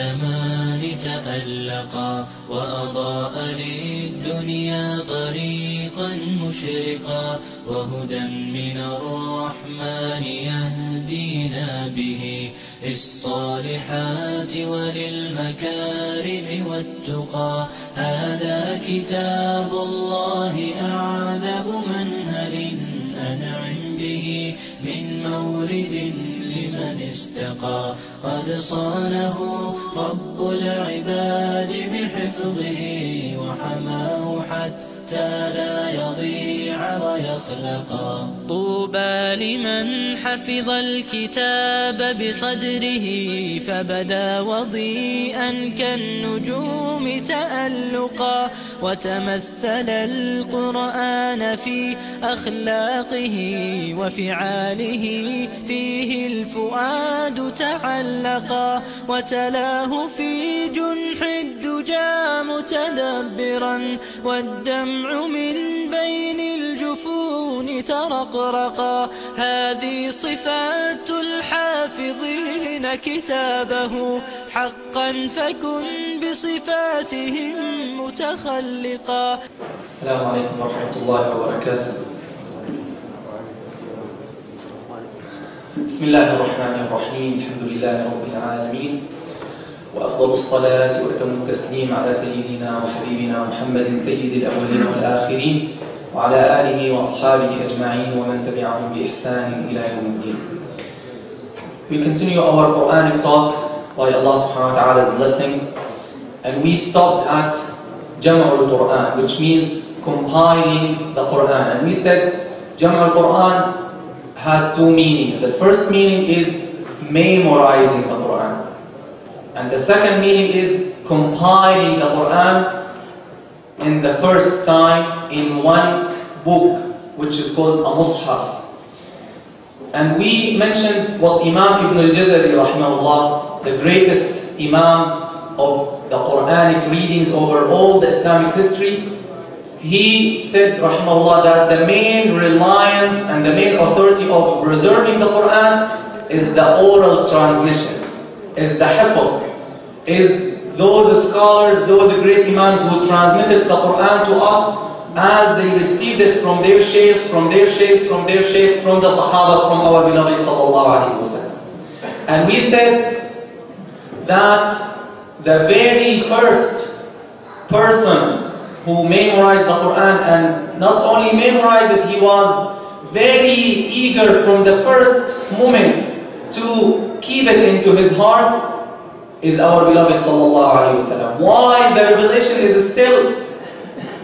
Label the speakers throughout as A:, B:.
A: الزمان تألقا وأضاء للدنيا طريقا مشرقا وهدى من الرحمن يهدينا به للصالحات وللمكارم والتقى. هذا كتاب الله أعذب منهل أنعم به من مورد لمن استقى. قد صانه رب العباد بحفظه وحماه حتى لا يضيع ويخلقا طوبى لمن حفظ الكتاب بصدره فبدا وضيئا كالنجوم تألقا. وتمثل القرآن في أخلاقه وفعاله. فيه الفؤاد تعلقا وتلاه في جنح الدجى متدبرا والدمع من بين الجفون ترقرقا هذه صفات الحافظين كتابه. حقا فكن بصفاتهم متخلقا
B: السلام عليكم ورحمة الله وبركاته. بسم الله الرحمن الرحيم. الحمد لله رب العالمين. وأفضل الصلاة وأتم التسليم على سيدنا وحبيبنا محمد سيد الأولين والآخرين وعلى آله وأصحابه أجمعين ومن تبعهم بإحسان إلى يوم الدين. We continue our Quranic talk. By Allah subhanahu wa ta'ala's blessings. And we stopped at Jam' al-Quran which means compiling the Quran and we said Jam' al-Quran has two meanings. The first meaning is memorizing the Quran and the second meaning is compiling the Quran in the first time in one book which is called a Mus'haf. And we mentioned what Imam Ibn al-Jazari the greatest Imam of the Quranic readings over all the Islamic history, he said rahimahullah that the main reliance and the main authority of preserving the Quran is the oral transmission, is the hifz, is those scholars, those great imams who transmitted the Quran to us as they received it from their sheikhs, from their sheikhs, from their sheikhs, from the Sahaba, from our beloved sallallahu alaihi wasallam. And we said that the very first person who memorized the Quran and not only memorized it, he was very eager from the first moment to keep it into his heart is our beloved sallallahu alaihi wasallam. Why the revelation is still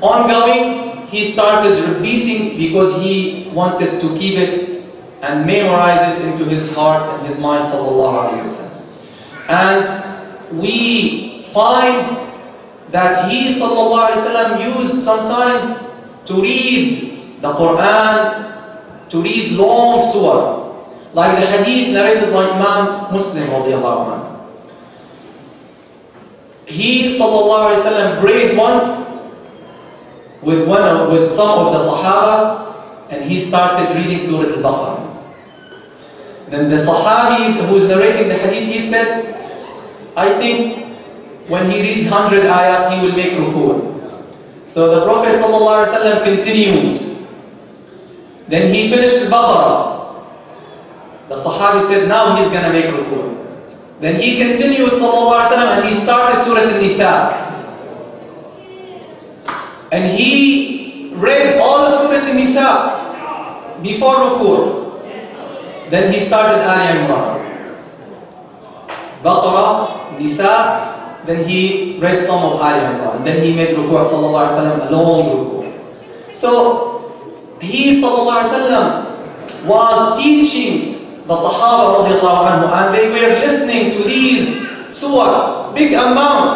B: ongoing? He started repeating because he wanted to keep it and memorize it into his heart and his mind sallallahu alaihi wasallam. And we find that he wasallam used sometimes to read the Quran, to read long surah, like the hadith narrated by Imam Muslim radiallahu. He wasallam prayed once with one of, with some of the Sahaba, and he started reading Surah Al-Baqarah. Then the Sahabi who is narrating the hadith, he said, I think when he reads 100 ayat, he will make ruku'. So the Prophet ﷺ continued. Then he finished Al-Baqarah. The Sahabi said, now he's going to make ruku'. Then he continued ﷺ and he started Surah Al-Nisa. And he read all of Surah Al-Nisa before ruku'. Then he started Ali Imran. Baqarah, Nisa, then he read some of Ali Imran. Then he made ruku' sallallahu alaihi wasallam, a long ruku'. So, he sallallahu alaihi wasallam was teaching the Sahaba anhu and they were listening to these surah, big amount.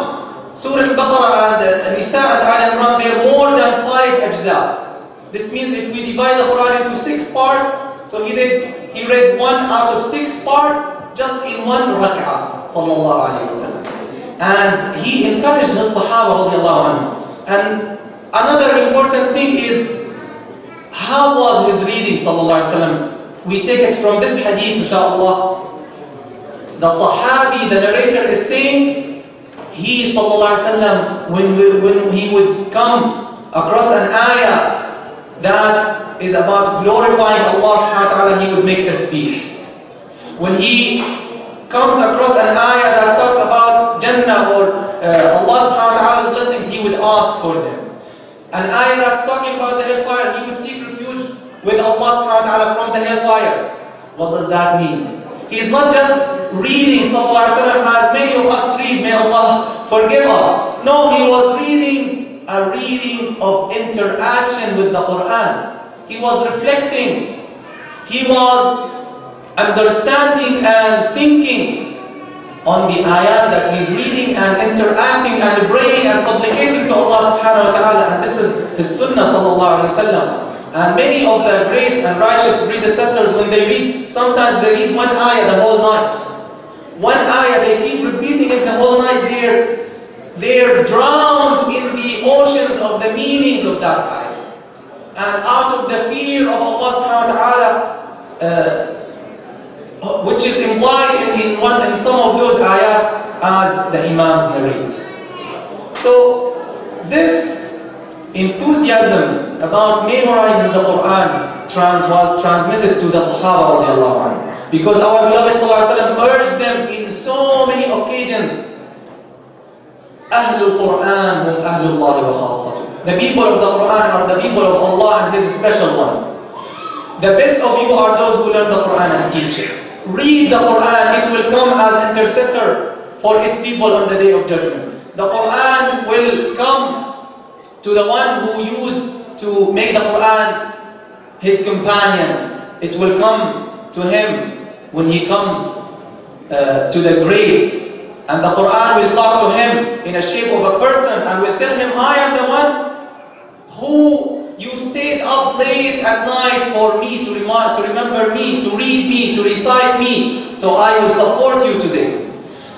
B: Surah Al-Baqarah and uh, Nisa and Ali Imran, they're more than five ajza. This means if we divide the Quran into six parts, so he did, he read one out of six parts just in one rak'ah, sallallahu alayhi wasallam. And he encouraged his Sahaba radiallahu anhu. And another important thing is, how was his reading, sallallahu alayhi wasallam? We take it from this hadith, inshallah. The Sahabi, the narrator is saying he sallallahu when, when he would come across an ayah that is about glorifying Allah subhanahu wa ta'ala, he would make tasbih. When he comes across an ayah that talks about Jannah or uh, Allah subhanahu wa ta'ala's blessings, he would ask for them. An ayah that's talking about the hellfire, he would seek refuge with Allah subhanahu wa ta'ala from the hellfire. What does that mean? He's not just reading sallallahu alaihi wasallam as many of us read, may Allah forgive us. No, he was reading a reading of interaction with the Quran. He was reflecting. He was understanding and thinking on the ayah that he's reading and interacting and praying and supplicating to Allah subhanahu wa ta'ala. And this is his sunnah sallallahu alaihi wasallam. And many of the great and righteous predecessors, when they read, sometimes they read one ayah the whole night. One ayah, they keep repeating it the whole night. They're, they're drowned in the oceans of the meanings of that ayah. And out of the fear of Allah subhanahu wa ta'ala, uh, Uh, which is implied in, one, in some of those ayat as the Imams narrate. So, this enthusiasm about memorizing the Quran trans was transmitted to the Sahaba anhu. Because our beloved sallallahu urged them in so many occasions Ahlul Quran hum Ahlullah wa khassatu. The people of the Quran are the people of Allah and His special ones. The best of you are those who learn the Quran and teach it. Read the Quran, it will come as intercessor for its people on the day of judgment. The Quran will come to the one who used to make the Quran his companion. It will come to him when he comes uh, to the grave. And the Quran will talk to him in a shape of a person and will tell him, I am the one who you stayed up late at night for me to, remind, to remember me, to read me, to recite me. So I will support you today.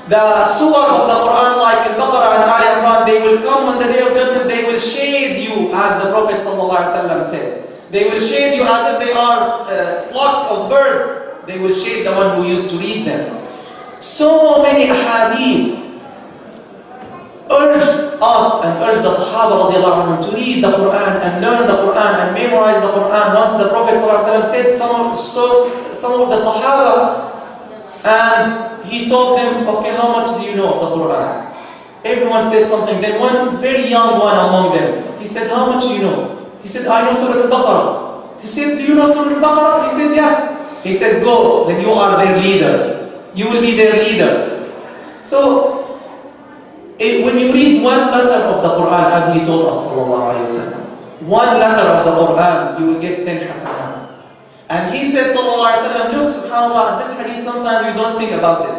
B: The surah of the Quran like Al-Baqarah and Ali Imran, they will come on the day of judgment, they will shade you as the Prophet ﷺ said. They will shade you as if they are uh, flocks of birds. They will shade the one who used to read them. So many ahadith urge us and urge the Sahaba anhum to read the Quran and learn the Quran and memorize the Quran. Once the Prophet ﷺ said some of, so, some of the Sahaba and he told them, okay, how much do you know of the Quran? Everyone said something. Then one very young one among them, he said, how much do you know? He said, I know Surah Al-Baqarah. He said, do you know Surah Al-Baqarah? He said, yes. He said, go, then you are their leader. You will be their leader. So, it, when you read one letter of the Quran, as he told us, one letter of the Quran, you will get 10 hasanat. And he said, Alaihi look, subhanAllah, this hadith sometimes you don't think about it.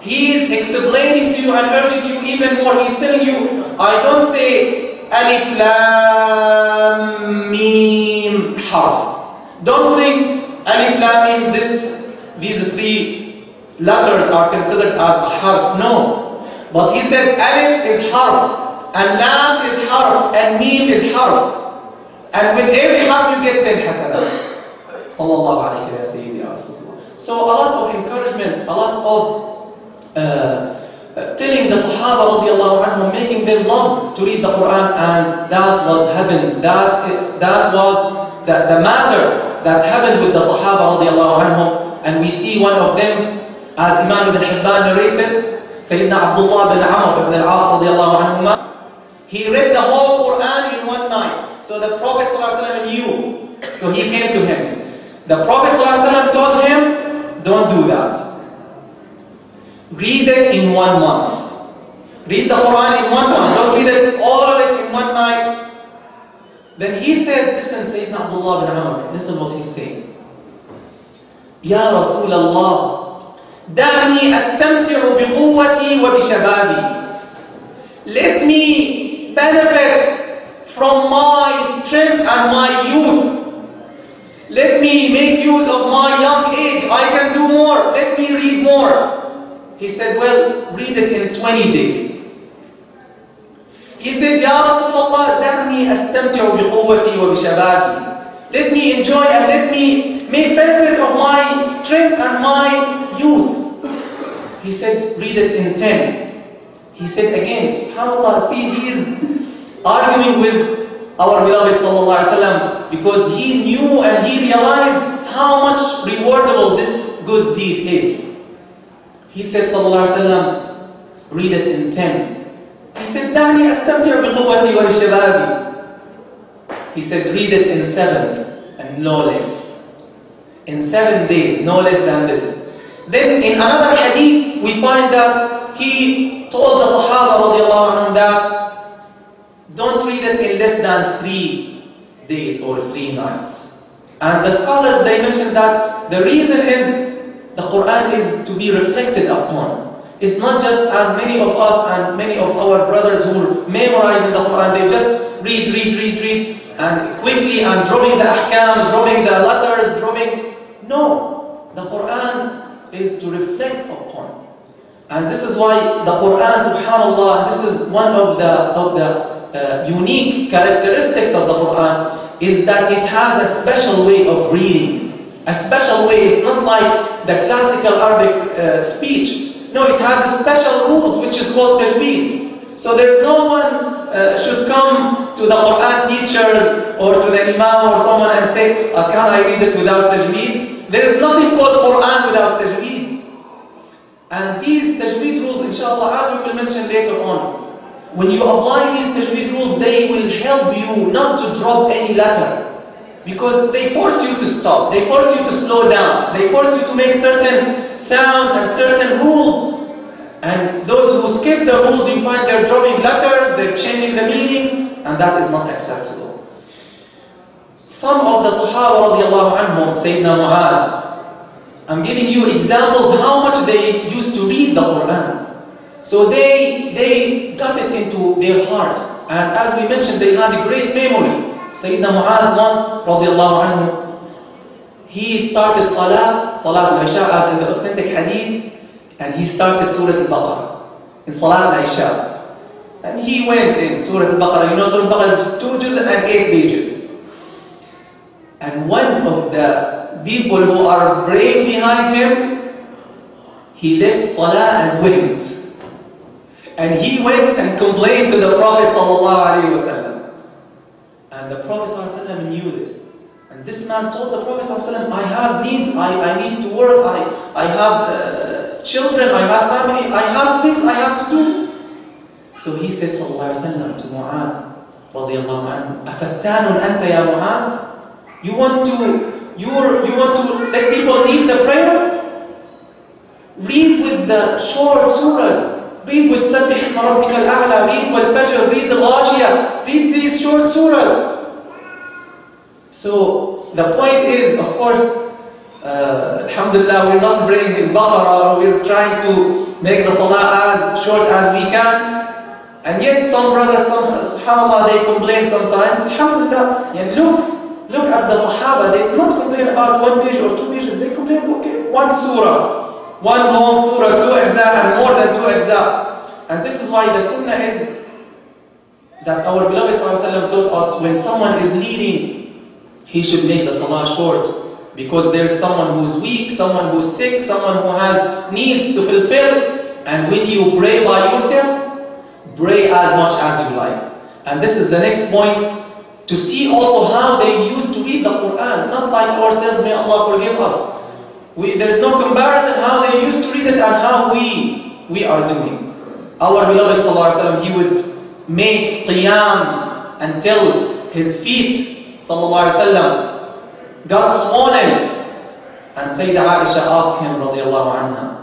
B: He is explaining to you and urging you even more. He's telling you, I don't say alif lam mim harf. Don't think alif lam mim, this, these three letters are considered as a harf. No. But he said alif is harf, and lam is harf, and mim is harf. And with every harf you get 10 hasanah. Sallallahu alayhi wa Sayyidi So a lot of encouragement, a lot of uh, uh, telling the Sahaba radiallahu anhum, making them love to read the Quran and that was heaven. That, that was the, the matter that happened with the Sahaba radiallahu anhum and we see one of them as Imam ibn Hibban narrated, Sayyidina Abdullah bin Amr ibn al-As. He read the whole Quran in one night. So the Prophet knew. So he came to him. The Prophet ﷺ told him, don't do that. Read it in one month. Read the Quran in one month. Don't read it, all of it in one night. Then he said, listen, Sayyidina Abdullah bin Amr, listen what he's saying. Ya Rasulullah, دعني أستمتع بقوتي وبشبابي. Let me benefit from my strength and my youth. Let me make use of my young age. I can do more. Let me read more. He said, well, read it in 20 days. He said, Ya Rasulullah, دعني أستمتع بقوتي وبشبابي. Let me enjoy and let me make benefit of my strength and my youth. He said, read it in 10. He said again, subhanAllah, see, he is arguing with our beloved sallallahu alaihi wasallam because he knew and he realized how much rewardable this good deed is. He said sallallahu alaihi wasallam, read it in 10. He said, دعني أستمتع بقوتي ولشبابي. He said, read it in 7 and no less. In 7 days, no less than this. Then in another hadith, we find that he told the Sahaba anhum that don't read it in less than 3 days or 3 nights. And the scholars, they mentioned that the reason is the Quran is to be reflected upon. It's not just as many of us and many of our brothers who are memorizing the Quran, they just read, read, read, read, and quickly and dropping the ahkam, dropping the dropping. No, the Quran is to reflect upon. And this is why the Quran, subhanAllah, this is one of the, of the uh, unique characteristics of the Quran, is that it has a special way of reading. A special way, it's not like the classical Arabic uh, speech no, it has a special rules which is called tajweed. So there's no one uh, should come to the Quran teachers or to the Imam or someone and say, uh, can I read it without tajweed? There is nothing called Quran without tajweed. And these tajweed rules, inshallah, as we will mention later on, when you apply these tajweed rules, they will help you not to drop any letter. Because they force you to stop, they force you to slow down, they force you to make certain sounds and certain rules. And those who skip the rules, you find they're dropping letters, they're changing the meaning, and that is not acceptable. Some of the Sahaba anhum, Sayyidina Mu'adh, I'm giving you examples how much they used to read the Quran. So they, they got it into their hearts. And as we mentioned, they had a great memory. Sayyidina Mu'adh once, radiallahu anhu, he started Salah, Salat al-Isha as in the authentic hadith, and he started Surah Al-Baqarah, in Salat al-Isha. And he went in Surah Al-Baqarah, you know Surah Al-Baqarah, two juz and eight pages. And one of the people who are praying behind him, he left Salah and went. And he went and complained to the Prophet wasallam. And the Prophet ﷺ knew this. And this man told the Prophet ﷺ, I have needs, I, I need to work, I, I have uh, children, I have family, I have things I have to do. So he said وسلم, to Mu'adh, رضي الله عنه, أفتان أنت يا Mu'adh? You want to, you're, you want to let people leave the prayer? Read with the short surahs. Read with سبح اسم ربك الأعلى, read with Fajr, read the Ghashiyah, read these short surahs. So the point is, of course, uh, Alhamdulillah, we're not bringing Baqarah, we're trying to make the Salah as short as we can. And yet some brothers, some, subhanAllah, they complain sometimes. Alhamdulillah, look, look at the Sahaba, they do not complain about one page or two pages, they complain, okay, one surah one long surah, two ajza and more than two ajza. And this is why the sunnah is that our beloved ﷺ taught us when someone is leading, he should make the salah short. Because there's someone who's weak, someone who's sick, someone who has needs to fulfill. And when you pray by yourself, pray as much as you like. And this is the next point to see also how they used to read the Quran, not like ourselves, may Allah forgive us. We, there's no comparison how they used to read it and how we, we are doing. Our beloved وسلم, he would make qiyam until his feet وسلم, got swollen. And Sayyidah Aisha asked him radiallahu anha,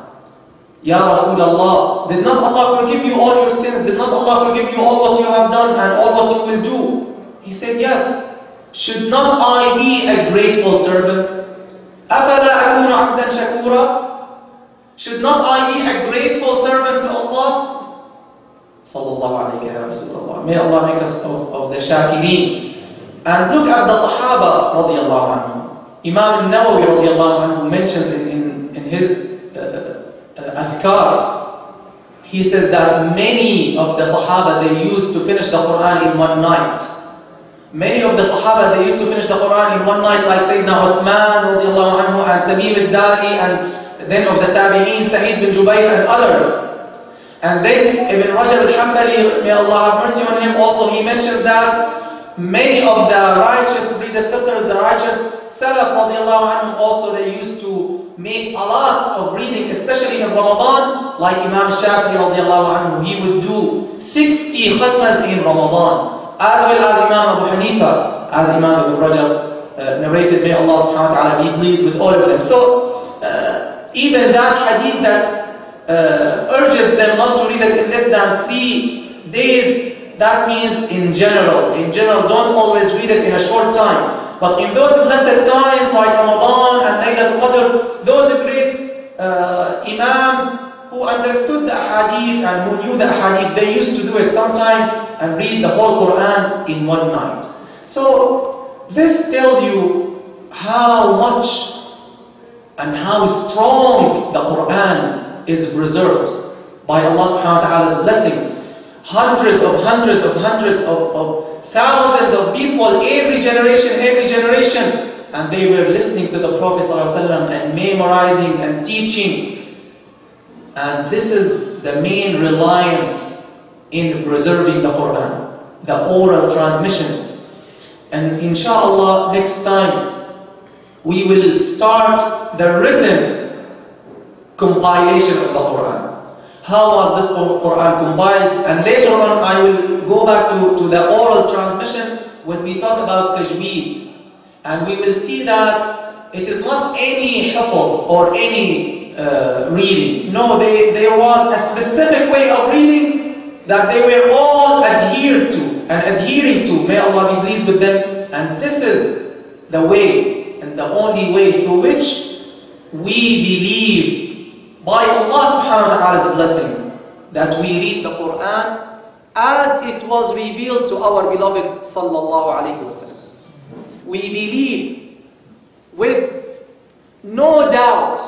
B: Ya Rasulullah, did not Allah forgive you all your sins? Did not Allah forgive you all what you have done and all what you will do? He said, yes. Should not I be a grateful servant? أَفَلَا أَكُونُ عَبْدًا شَكُورًا Should not I be a grateful servant to Allah? Sallallahu alayhi wa sallam. May Allah make us of, of the shakirin. And look at the Sahaba radiallahu anhum. Imam al-Nawawi radiallahu anhu mentions in, in, in his uh, uh, he says that many of the Sahaba, they used to finish the Quran in one night. Many of the Sahaba, they used to finish the Quran in one night like Sayyidina Uthman anhu, and Tamim al-Dari and then of the Tabi'een, Sa'id bin Jubayr and others. And then Ibn Rajab al-Hanbali, may Allah have mercy on him, also he mentions that many of the righteous predecessors, the righteous Salaf anhum, also they used to make a lot of reading, especially in Ramadan, like Imam radiallahu anhu, he would do 60 khatmas in Ramadan, as well as Imam Abu Hanifa, as Imam Ibn Rajab uh, narrated, may Allah subhanahu wa ta'ala be pleased with all of them. So, uh, even that hadith that uh, urges them not to read it in less than three days, that means in general. In general, don't always read it in a short time. But in those blessed times like Ramadan and Laylat al-Qadr, those great uh, Imams who understood the hadith and who knew the hadith, they used to do it sometimes and read the whole Quran in one night. So this tells you how much and how strong the Quran is preserved by Allah subhanahu wa ta'ala's blessings. Hundreds of hundreds of hundreds of, of thousands of people, every generation, every generation, and they were listening to the Prophet ﷺ and memorizing and teaching. And this is the main reliance in preserving the Quran, the oral transmission. And inshallah, next time we will start the written compilation of the Quran. How was this Quran compiled? And later on, I will go back to, to the oral transmission when we talk about tajweed. And we will see that it is not any hifz or any uh, reading. No, they, there was a specific way of reading that they were all adhered to and adhering to. May Allah be pleased with them. And this is the way and the only way through which we believe by Allah subhanahu wa ta'ala's blessings that we read the Quran as it was revealed to our beloved sallallahu alayhi wasallam. We believe with no doubt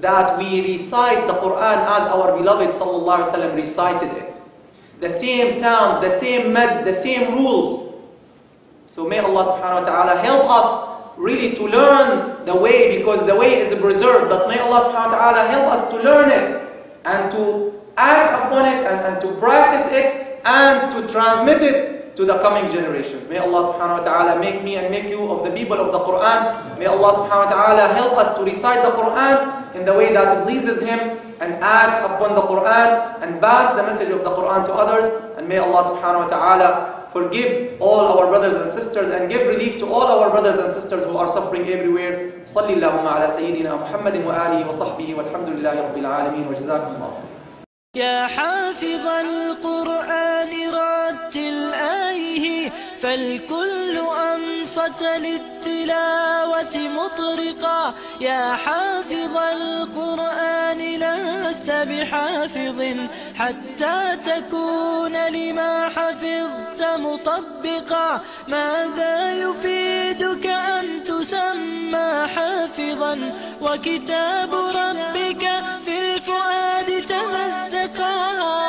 B: that we recite the Quran as our beloved sallallahu alayhi recited it. The same sounds, the same med, the same rules. So may Allah subhanahu wa ta'ala help us really to learn the way because the way is preserved. But may Allah subhanahu wa ta'ala help us to learn it and to act upon it and, and to practice it and to transmit it to the coming generations. May Allah subhanahu wa ta'ala make me and make you of the people of the Quran. May Allah subhanahu wa ta'ala help us to recite the Quran in the way that pleases Him and act upon the Quran and pass the message of the Quran to others. And may Allah subhanahu wa ta'ala forgive all our brothers and sisters and give relief to all our brothers and sisters who are suffering everywhere. صلي اللهم على سيدنا محمد وآله وصحبه والحمد لله رب العالمين وجزاكم الله خيرا.
A: يا حافظ القرآن رتل آيه فالكل للتلاوة مطرقا يا حافظ القرآن لست بحافظ حتى تكون لما حفظت مطبقا ماذا يفيدك أن تسمى حافظا؟ وكتاب ربك في الفؤاد تمزقا.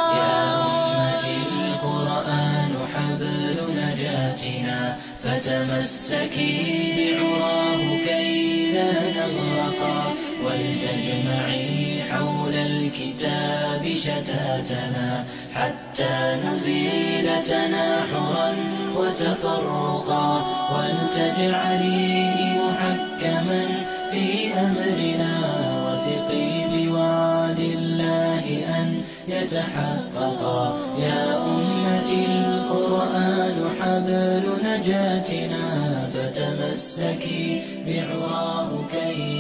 A: فتمسكي بعراه كي لا نغرقا ولتجمعي حول الكتاب شتاتنا حتى نزيل تناحرا وتفرقا ولتجعليه محكما في أمرنا. يتحققا يا أمتي القرآن حبل نجاتنا فتمسكي بعراه كي